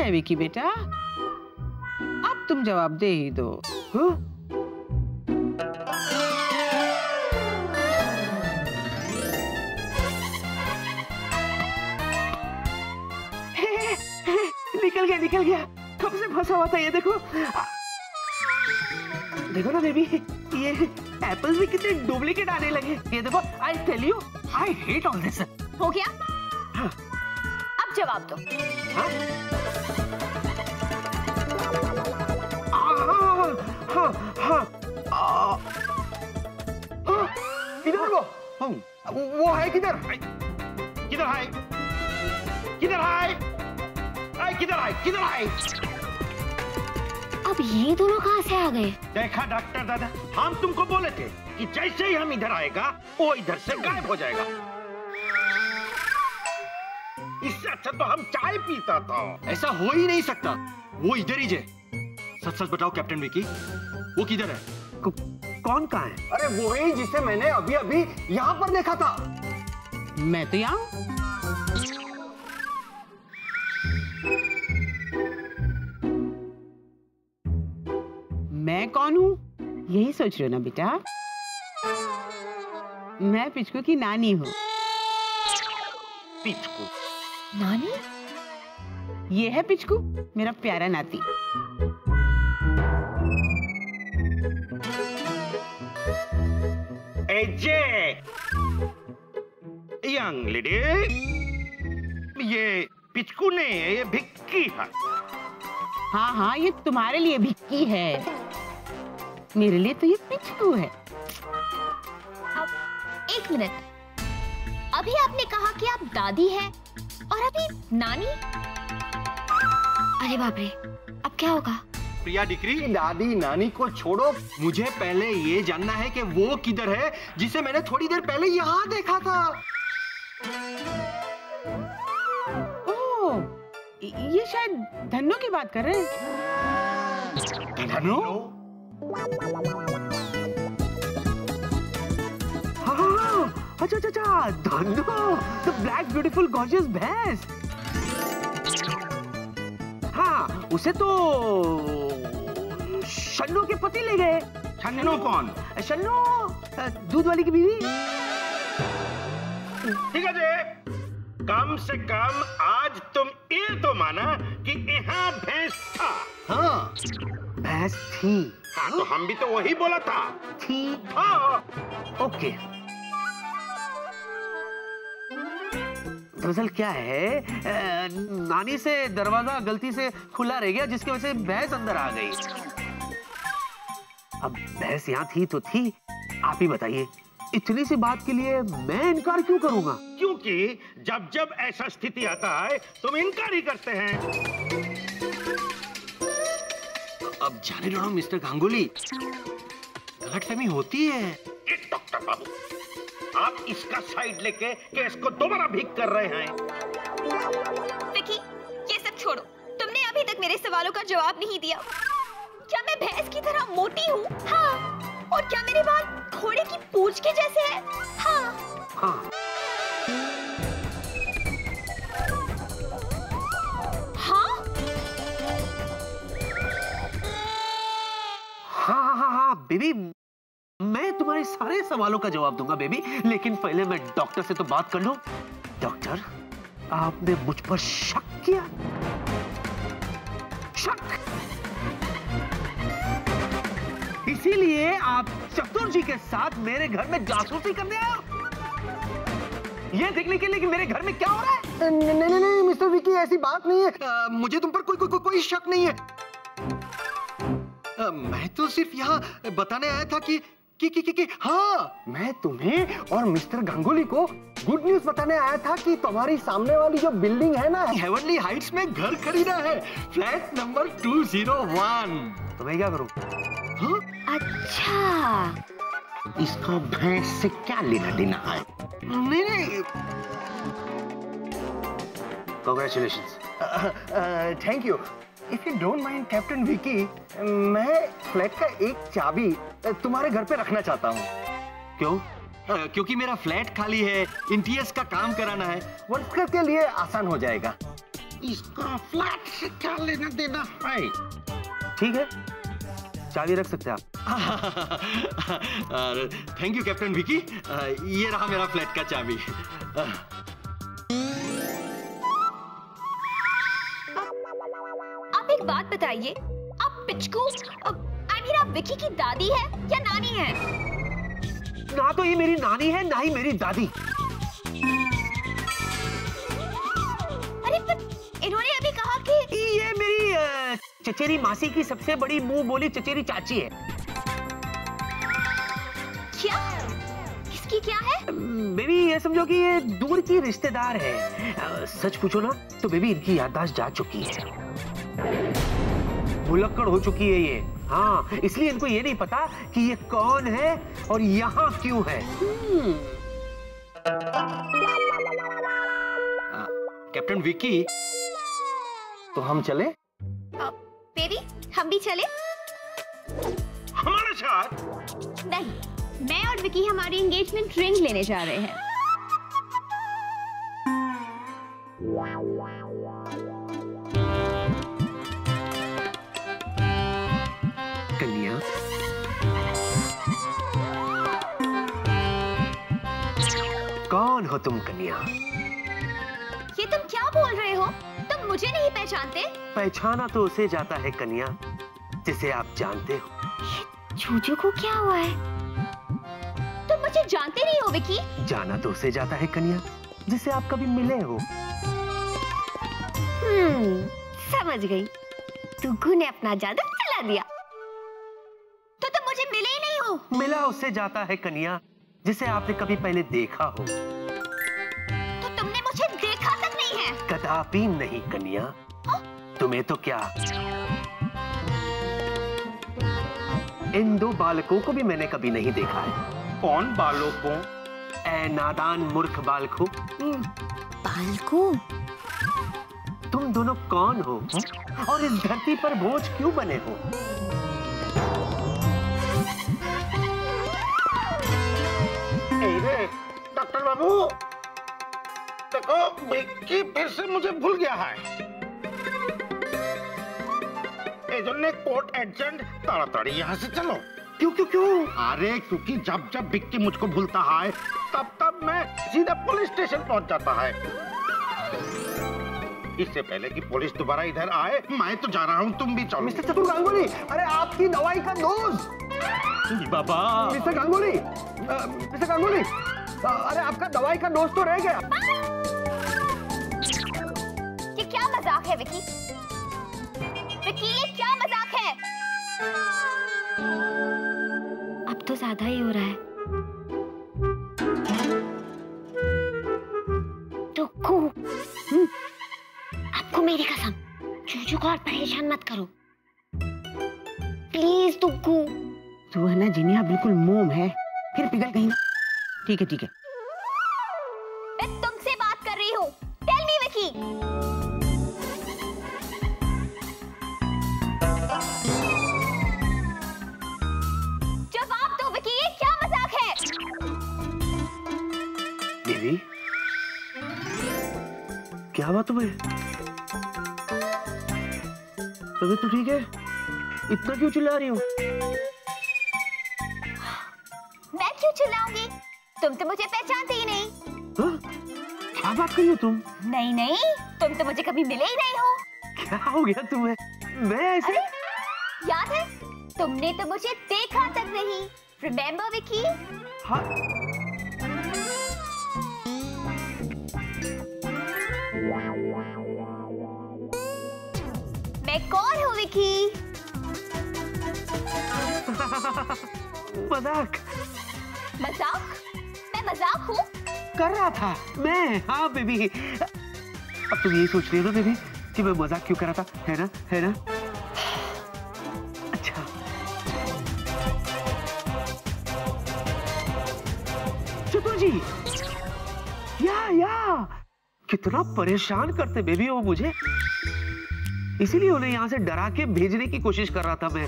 है विकी बेटा? अब तुम जवाब दे ही दो। हाँ? निकल गया निकल गया। कब से फंसा हुआ था ये देखो। देखो ना बेबी ये एप्पल्स भी कितने डुप्लीकेट आने लगे। ये देखो I tell you I hate all this हो गया? हाँ। अब जवाब दो। हाँ। किधर वो वो है किधर किधर है किधर है आए किधर आए किधर आए अब ये दोनों कहाँ से आ गए? देखा डॉक्टर दादा हम तुमको बोले थे कि जैसे ही हम इधर आएगा वो इधर से गायब हो जाएगा। इससे अच्छा तो हम चाय पीता था। ऐसा हो ही नहीं सकता। वो इधर ही जे सच सच बताओ कैप्टन विकी वो किधर है? कौन कहा है? अरे वो ही जिसे मैंने अभी अभी यहाँ पर देखा था। मैं तो यहाँ मैं कौन हूँ? यही सोच रहे हो ना बेटा? मैं पिचकू की नानी हूँ। पिचकू। नानी? ये है पिचकू मेरा प्यारा नाती। एजे यंग लेडी। ये पिचकू ने ये भिक्की है। हाँ हाँ ये तुम्हारे लिए भिक्की है। मेरे लिए तो ये पिचकू है। अब एक मिनट। अभी आपने कहा कि आप दादी हैं और अभी नानी? अरे बाप रे अब क्या होगा? प्रिया डिक्री दादी नानी को छोड़ो। मुझे पहले ये जानना है कि वो किधर है जिसे मैंने थोड़ी देर पहले यहाँ देखा था। ओह ये शायद धनु की बात कर रहे हैं। धनु हाँ हाँ, हाँ अच्छा अच्छा अच्छा Dhanno the black beautiful gorgeous भैंस उसे तो शन्नू के पति ले गए। छन्नू कौन? शन्नू दूध वाली की बीवी। ठीक है जी। कम से कम आज तुम ये तो माना कि यहाँ भैंस था। हाँ भैंस थी। हाँ तो हम भी तो वही बोला था। थी। हाँ। ओके। दरअसल क्या है? नानी से दरवाज़ा गलती से खुला रह गया जिसकी वजह से भैंस अंदर आ गई। अब भैंस यहाँ थी तो थी। आप ही बताइए इतनी सी बात के लिए मैं इनकार क्यों करूँगा? क्योंकि जब जब ऐसा स्थिति आता है तुम इनकार ही करते हैं। अब जाने दो मिस्टर गांगुली। गलतफहमी होती है। ये डॉक्टर बाबू आप इसका साइड लेके केस को दोबारा भीग कर रहे हैं। विकी ये सब छोड़ो। तुमने अभी तक मेरे सवालों का जवाब नहीं दिया। क्या मैं भैंस की तरह मोटी हूँ? हाँ। और क्या मेरे बाल घोड़े की पूंछ के जैसे हैं? हाँ। हाँ। हाँ? हाँ हाँ हाँ हाँ बेबी। मैं तुम्हारे सारे सवालों का जवाब दूँगा बेबी लेकिन पहले मैं डॉक्टर से तो बात कर लूँ। डॉक्टर आपने मुझ पर शक किया? शक! इसीलिए आप चतुर जी के साथ मेरे घर में जासूसी करने आए ये देखने के लिए कि मेरे घर में क्या हो रहा है। नहीं नहीं नहीं मिस्टर विकी ऐसी बात नहीं है। अ, मुझे तुम पर कोई कोई कोई, कोई शक नहीं है। मैं तो सिर्फ़ यहाँ बताने आया था कि कि कि कि, कि। हाँ मैं तुम्हें और मिस्टर गांगुली को गुड न्यूज़ बताने आया था कि तुम्हारी सामने वाली जो बिल्डिंग है ना हेवनली हाइट्स में घर खरीदा है फ्लैट नंबर 201 तो मैं क्या करूँ? हाँ? अच्छा। इसका भैंस से क्या लेना देना है नहीं नहीं। Congratulation thank you if you don't mind captain Vicky मैं फ्लैट का एक चाबी तुम्हारे घर पे रखना चाहता हूँ। क्यों? अ, क्योंकि मेरा फ्लैट खाली है इंटीरियर्स का काम कराना है वर्कर के लिए आसान हो जाएगा। इसका फ्लैट से क्या लेना देना है। ठीक है। चाबी रख सकते हैं आप। थैंक यू कैप्टन विकी ये रहा मेरा फ्लैट का चाबी। बात बताइए। आप पिचकू आई मीन आप विकी की दादी है या नानी है? ना तो ये मेरी नानी है ना ही मेरी दादी। अरे पर इन्होंने अभी कहा कि ये मेरी चचेरी मासी की सबसे बड़ी मुँह बोली चचेरी चाची है। क्या? इसकी क्या है? बेबी ये समझो कि ये दूर की रिश्तेदार है। सच पूछो ना तो बेबी इनकी याददाश्त जा चुकी है। भुलक्कड़ हो चुकी है ये। हाँ इसलिए इनको ये नहीं पता कि ये कौन है और यहाँ क्यों है। कैप्टन विकी तो हम चले? बेबी हम भी चले? हमारे साथ? नहीं मैं और विकी हमारी एंगेजमेंट रिंग लेने जा रहे हैं। कौन हो तुम कन्या? ये तुम क्या बोल रहे हो? तुम मुझे नहीं पहचानते? पहचाना तो उसे जाता है कन्या जिसे आप जानते हो। जूजू को क्या हुआ है? तुम मुझे जानते नहीं हो विकी। जाना तो उसे जाता है कन्या जिसे आप कभी मिले हो। हम्म समझ गई। टुग्गू ने अपना जादू चला दिया। तो तुम मुझे मिले ही नहीं हो। मिला उससे जाता है कन्या जिसे आपने कभी पहले देखा हो। तो तुमने मुझे देखा तक नहीं है। कदापि नहीं कन्या। तुम्हें तो क्या? इन दो बालकों को भी मैंने कभी नहीं देखा है। कौन बालों को ए नादान मूर्ख बालकों। बालकू? तुम दोनों कौन हो? और इस धरती पर बोझ क्यों बने हो? डॉक्टर बाबू देखो विक्की फिर से मुझे भूल गया है। कोर्ट एजेंट ताड़ाताड़ी यहाँ से चलो। क्यों क्यों क्यों? अरे क्योंकि जब जब विक्की मुझको भूलता है तब तब मैं सीधा पुलिस स्टेशन पहुँच जाता है। इससे पहले कि पुलिस दोबारा इधर आए मैं तो जा रहा हूँ तुम भी चलो। मिस्टर चतुर गांगुली अरे आपकी दवाई का डोज। बाबा। मिस्टर गांगुली मिस्टर गांगुली अरे आपका दवाई का डोज तो रह गया। ये क्या मज़ाक है विकी? विकी ये क्या मज़ाक है? अब तो ज़्यादा ही हो रहा है। टुक्कू हम्म, आपको मेरी कसम। चूचू को और परेशान मत करो। प्लीज़ टुक्कू तू है ना जिनिया बिल्कुल मोम है फिर पिघल गई ना। ठीक है ठीक है। मैं तुमसे बात कर रही हूँ। टेल मी विकी जवाब दो विकी ये क्या मज़ाक है? देवी क्या हुआ तुम्हें तबीयत तो ठीक है? इतना क्यों चिल्ला रही हो? मुझे पहचानते ही नहीं। हाँ? क्या बात कर रही हो तुम? नहीं नहीं तुम तो मुझे कभी मिले ही नहीं हो। क्या हो गया तुम्हें? मैं ऐसे? याद है? तुमने तो मुझे देखा तक नहीं। रिमेम्बर विकी हाँ। मैं कौन हूँ विकी मज़ाक। मज़ाक? मज़ाक हूँ? कर रहा था। मैं? हाँ बेबी। अब तुम यही सोच रही हो ना, बेबी, कि मैं मज़ाक क्यों कर रहा था? है ना? है ना? अच्छा। जी! या या! कितना परेशान करते बेबी वो मुझे। इसीलिए उन्हें यहाँ से डरा के भेजने की कोशिश कर रहा था मैं।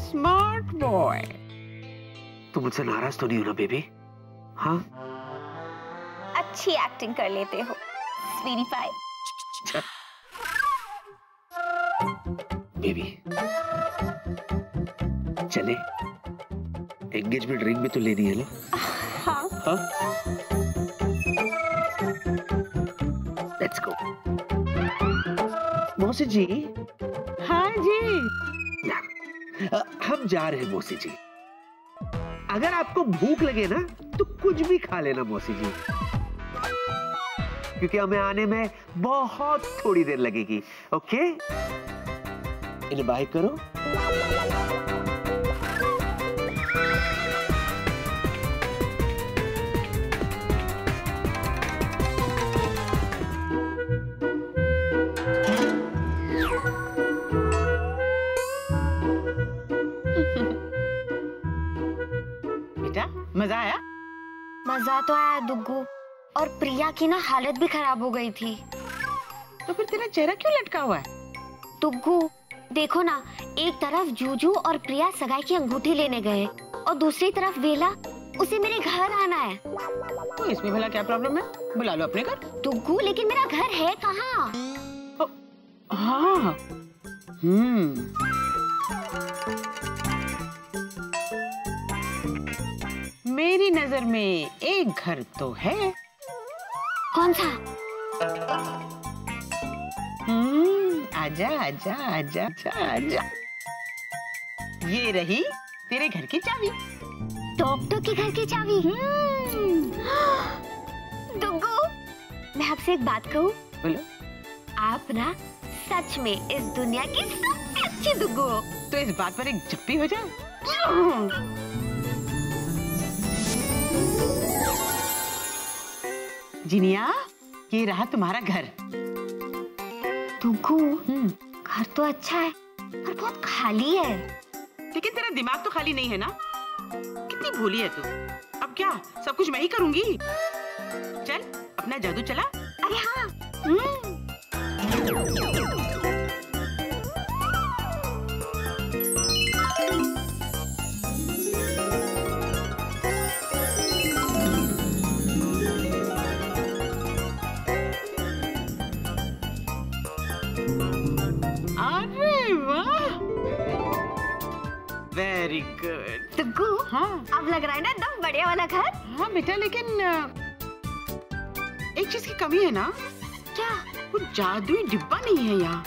स्मार्ट बॉय तुम मुझसे नाराज़ तो नहीं हो ना बेबी? हाँ? अच्छी एक्टिंग कर लेते हो स्वीटी पाई बेबी चले। एंगेजमेंट रिंग भी तो लेनी है ना? हाँ। हाँ? लेट्स गो मौसी जी? हाँ जी। हम जा रहे हैं मौसी जी। अगर आपको भूख लगे ना तो कुछ भी खा लेना, मौसी जी। क्योंकि हमें आने में बहुत थोड़ी देर लगेगी, ओके? इन्हें बाय करो। मज़ा आया? मज़ा तो आया दुग्गू। और प्रिया की ना हालत भी खराब हो गई थी। तो फिर तेरा चेहरा क्यों लटका हुआ है? दुग्गू देखो ना एक तरफ़ जूजू और प्रिया सगाई की अंगूठी लेने गए और दूसरी तरफ़ वेला उसे मेरे घर आना है। तो इसमें भला क्या प्रॉब्लम है? बुला लो अपने घर। दुग्गू लेकिन मेरा घर है कहाँ? हाँ। हम्म। मेरी नज़र में एक घर तो है। कौन सा? हम्म आजा आजा आजा आजा आजा। ये रही तेरे घर की चाबी। डॉक्टर के घर की चाबी। हम्म, दुग्गू मैं आपसे एक बात कहूँ। बोलो। आप ना सच में इस दुनिया की सबसे अच्छी दुग्गू हो। तो इस बात पर एक जप्पी हो जाए जिनिया ये रहा तुम्हारा घर। दुग्गू हम्म। घर तो अच्छा है पर बहुत खाली है। लेकिन तेरा दिमाग तो खाली नहीं है ना? कितनी भोली है तू। अब क्या सब कुछ मैं ही करूँगी? चल अपना जादू चला। अरे हाँ। लग रहा है ना एकदम बढ़िया वाला घर। हाँ बेटा लेकिन एक चीज़ की कमी है ना। क्या? वो जादुई डिब्बा नहीं है यहाँ।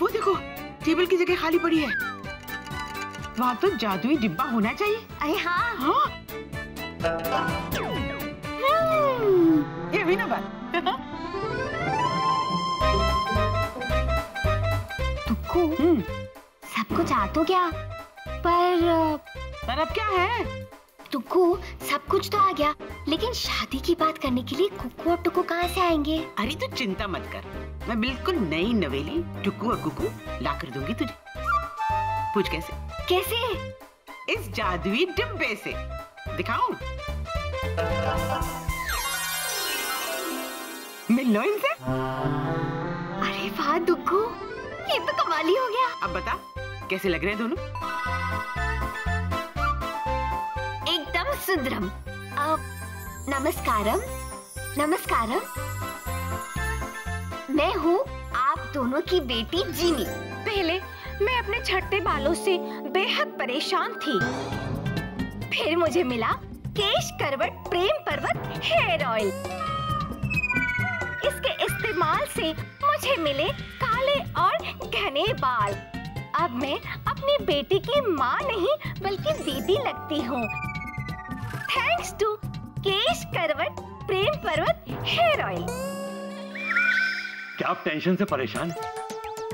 वो देखो टेबल की जगह खाली पड़ी है। वहाँ तो जादुई डिब्बा होना चाहिए। अरे हाँ। हाँ। ये भी ना बात। हम्म, सब कुछ आ तो गया पर पर अब क्या है? टुक्कू सब कुछ तो आ गया लेकिन शादी की बात करने के लिए कुकू और टुक्कू कहाँ से आएँगे? अरे तू चिंता मत कर मैं बिल्कुल नई नवेली टुकू और कुकू ला कर दूँगी तुझे। पूछ कैसे? कैसे? इस जादुई डिब्बे से। दिखाऊँ? मिल लो इनसे। अरे वाह दुग्गू ये तो कमाली हो गया। अब बता कैसे लग रहे हैं दोनों? सुंदरम। नमस्कारम। नमस्कारम। मैं हूँ आप दोनों की बेटी जीनी। पहले मैं अपने छठे बालों से बेहद परेशान थी। फिर मुझे मिला केश करवट प्रेम पर्वत हेयर ऑयल। इसके इस्तेमाल से मुझे मिले काले और घने बाल। अब मैं अपनी बेटी की माँ नहीं, बल्कि दीदी लगती हूँ। थैंक्स टू केश करवट प्रेम पर्वत हेयर ऑयल क्या आप टेंशन से परेशान हैं?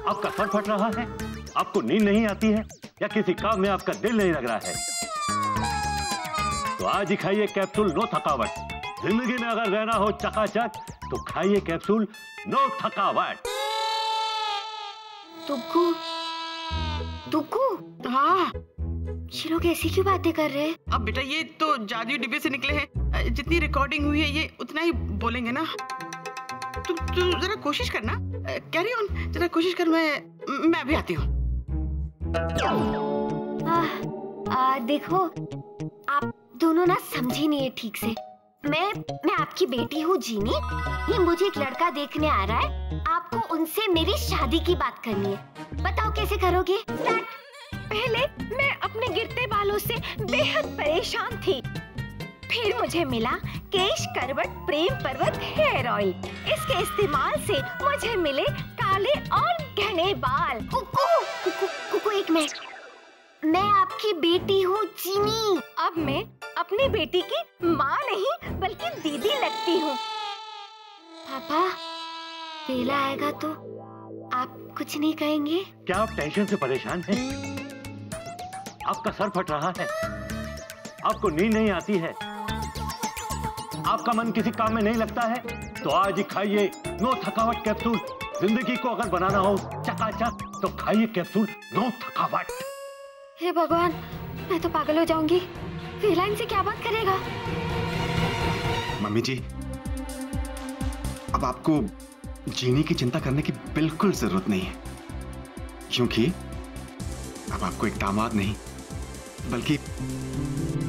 आपका सर फट रहा है? आपको नींद नहीं आती है? या किसी काम में आपका दिल नहीं लग रहा है? तो आज ही खाइए कैप्सूल नो थकावट। ज़िंदगी में अगर रहना हो चकाचक तो खाइए कैप्सूल नो थकावट। दुग्गू। दुग्गू? हाँ। ये लोग ऐसी क्यों बातें कर रहे हैं? अब बेटा ये तो जादुई डिब्बे से निकले हैं। जितनी रिकॉर्डिंग हुई है ये उतना ही बोलेंगे ना? तू तू जरा कोशिश करना। कैरी ऑन जरा कोशिश कर मैं मैं भी आती हूँ। देखो आप दोनों ना समझे नहीं है ठीक से। मैं मैं आपकी बेटी हूँ जीनी। ये मुझे एक लड़का देखने आ रहा है। आपको उनसे मेरी शादी की बात करनी है। बताओ कैसे करोगे? पहले मैं अपने गिरते बालों से बेहद परेशान थी। फिर मुझे मिला केश करवट प्रेम पर्वत हेयर ऑयल। इसके इस्तेमाल से मुझे मिले काले और घने बाल। कुकू कुकू कुकू एक मिनट। मैं आपकी बेटी हूँ चीनी। अब मैं अपनी बेटी की माँ नहीं बल्कि दीदी लगती हूँ। पापा पेला आएगा तो आप कुछ नहीं कहेंगे? क्या आप टेंशन से परेशान हैं? आपका सर फट रहा है। आपको नींद नहीं आती है। आपका मन किसी काम में नहीं लगता है तो आज ही खाइए नो थकावट कैप्सूल। ज़िंदगी को अगर बनाना हो चकाचक तो खाइए कैप्सूल नो थकावट। हे भगवान मैं तो पागल हो जाऊँगी। वेला से क्या बात करेगा? मम्मी जी अब आपको जीने की चिंता करने की बिल्कुल ज़रूरत नहीं है। क्योंकि अब आपको एक दामाद नहीं बल्कि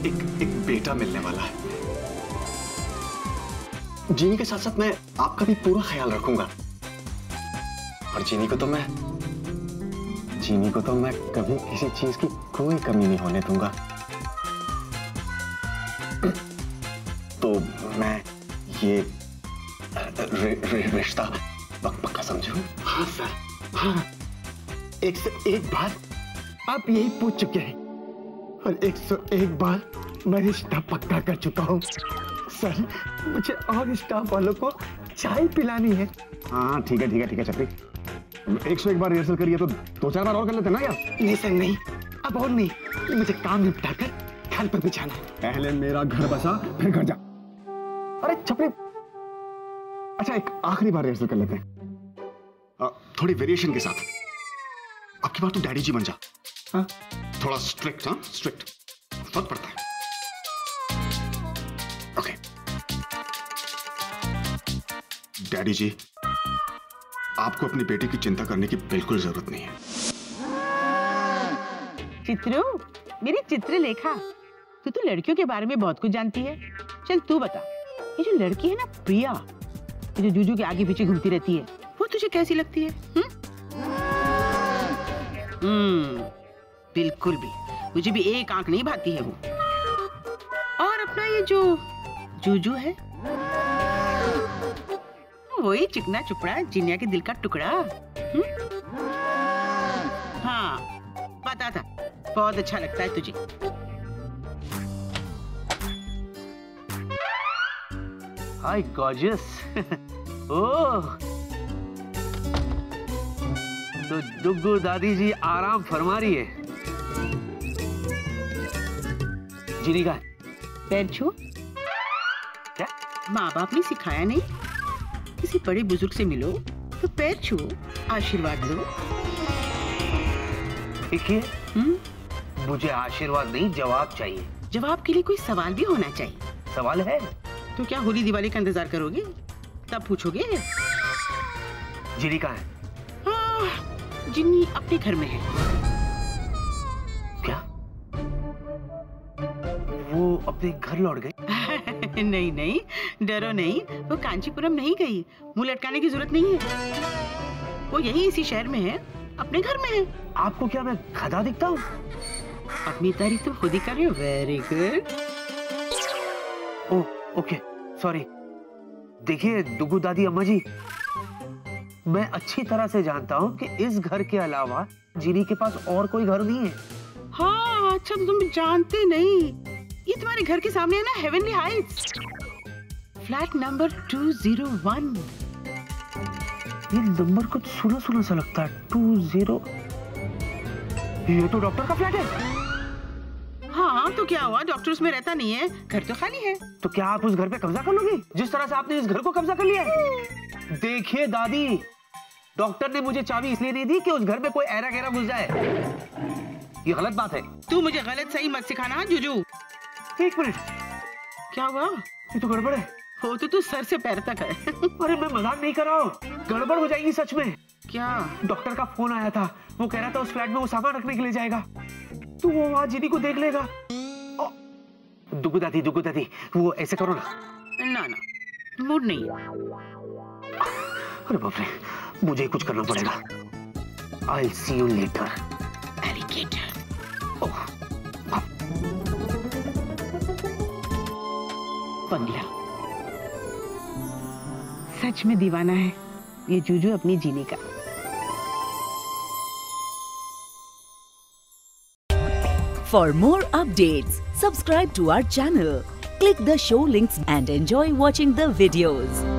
एक एक बेटा मिलने वाला है। जीनी के साथ साथ मैं आपका भी पूरा ख्याल रखूँगा। और जीनी को तो मैं जीनी को तो मैं कभी किसी चीज़ की कोई कमी नहीं होने दूँगा। तो मैं ये रिश्ता पक, पक्का समझू? हाँ सर। हाँ। एक से एक बार आप यही पूछ चुके हैं। और एक सौ एक बार मैं रिश्ता पक्का कर चुका हूँ। सर मुझे और स्टाफ वालों को चाय पिलानी है। हाँ ठीक है ठीक है ठीक है छत्री एक सौ एक बार रिहर्सल करिए तो दो चार बार और कर लेते ना यार? नहीं सर नहीं। अब और नहीं। मुझे काम निपटा कर घर पर भी जाना है। पहले मेरा घर बसा फिर घर जा। अरे छपरी अच्छा एक आखिरी बार रिहर्सल कर लेते हैं। थोड़ी वेरिएशन के साथ। अब की बार तू डैडी जी बन जा। हाँ? थोड़ा स्ट्रिक्ट हाँ? स्ट्रिक्ट फ़र्क पड़ता है। ओके डैडी जी, आपको अपनी बेटी की चिंता करने की बिल्कुल ज़रूरत नहीं है। चित्रू, मेरी चित्रलेखा, तू तो लड़कियों के बारे में बहुत कुछ जानती है। चल, तू बता, ये जो लड़की है ना, प्रिया, ये जो जूजू के आगे पीछे घूमती रहती है, वो तुझे कैसी लगती है हम्म? बिल्कुल भी। मुझे भी एक आँख नहीं भाती है वो। और अपना ये जो जूजू है? वही चिकना चुपड़ा, जिनिया के दिल का टुकड़ा। हम्म? हाँ पता था। बहुत अच्छा लगता है तुझे। Hi gorgeous oh. तो दुग्गू दादी जी आराम फरमा रही है। का पैर छू क्या? माँ बाप ने सिखाया नहीं? किसी बड़े बुज़ुर्ग से मिलो तो पैर छू आशीर्वाद लो। देखिए हम्म? मुझे आशीर्वाद नहीं जवाब चाहिए। जवाब के लिए कोई सवाल भी होना चाहिए। सवाल है? तो क्या होली दिवाली का इंतज़ार करोगे? तब पूछोगे? जीनी का है हाँ, जिन्नी अपने घर में है। वो घर लौट गई। नहीं नहीं डरो नहीं वो कांचीपुरम नहीं गई मुँह लटकाने की ज़रूरत नहीं है। वो यही इसी शहर में है अपने घर में है। आपको क्या मैं गधा दिखता हूँ? अपनी तारीफ़ तुम खुद ही कर रहे हो very good oh okay sorry देखिए दुगू दादी अम्मा जी मैं अच्छी तरह से जानता हूँ कि इस घर के अलावा जीनी के पास और कोई घर नहीं है। हाँ अच्छा तो तुम जानते नहीं। ये तुम्हारे घर के सामने है ना हेवनली हाइट्स फ्लैट नंबर 201 ये नंबर कुछ सुना सुना सा लगता है टू ज़ीरो ये तो डॉक्टर का फ्लैट है। हाँ तो क्या हुआ? डॉक्टर उसमें रहता नहीं है घर तो खाली है। तो क्या आप उस घर पे कब्जा कर लोगी? जिस तरह से आपने इस घर को कब्जा कर लिया है। देखिए दादी डॉक्टर ने मुझे चाबी इसलिए नहीं दी कि उस घर में कोई ऐरा गहरा घुस जाए। ये गलत बात है। तू मुझे गलत सही मत सिखाना हाँ, जुजू। एक मिनट क्या हुआ? ये तो गड़बड़ है। हो तो तू सर से पैर तक है। अरे मैं मज़ाक नहीं कर रहा हूँ। गड़बड़ हो जाएगी सच में। क्या? डॉक्टर का फ़ोन आया था। वो कह रहा था उस फ्लैट में वो सामान रखने के लिए जाएगा। तो वो वहाँ जीनी को देख लेगा। दुगु दादी दुगु दादी वो ऐसे करो ना। ना ना। मूड नहीं अरे बाप रे मुझे कुछ करना पड़ेगा। I see you later alligator सच में दीवाना है। ये जूजू अपनी जीनी का। For more update subscribe to our channel click the show links and enjoy watching the videos